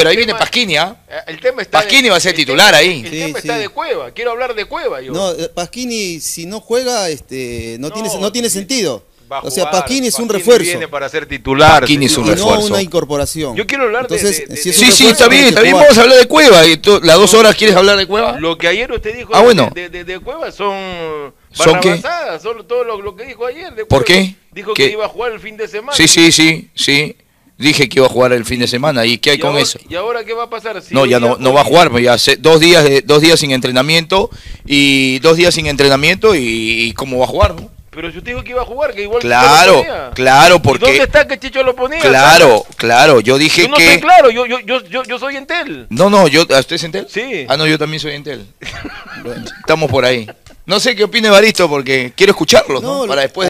pero ahí el viene tema- Pasquini, ¿ah? eh, El tema está Pasquini de- va a ser titular tema- ahí. El Sí, tema está de Cueva. Quiero hablar de Cueva yo. No, eh, Pasquini, si no juega, este, no, No, tiene, no tiene sentido. O sea, Pasquini es un Pasquini refuerzo. Viene para ser titular. Pasquini es un y refuerzo. no una incorporación. Yo quiero hablar de- Entonces, de- de- si es Sí, sí, refuerzo, está bien, está bien. Vamos a hablar de Cueva. Y tú- ¿Las dos horas quieres hablar de Cueva? Lo que ayer usted dijo Ah, de- bueno. de, de, de Cueva son ¿Son qué? son todo lo, lo que dijo ayer. de ¿Por Cueva. qué? Dijo ¿Qué? que iba a jugar el fin de semana. Sí, sí, sí, sí. Dije que iba a jugar el fin de semana. ¿Y qué hay ¿Y con ahora- eso? ¿Y ahora qué va a pasar? Si No, ya no, no va a jugar, pues ya hace dos días, de- dos días sin entrenamiento y dos días sin entrenamiento y, y cómo va a jugar, ¿no? Pero si usted dijo que iba a jugar, que igual Chicho Claro, lo ponía. claro, ¿Y porque ¿Dónde está que Chicho lo ponía? claro, claro, yo dije Yo no que estoy claro, yo, yo, yo, yo, yo soy Entel. no, no, yo ¿usted es Entel? Sí. Ah, no, yo también soy Entel. Bueno, estamos por ahí. No sé qué opina Evaristo porque quiero escucharlo, ¿no? Para después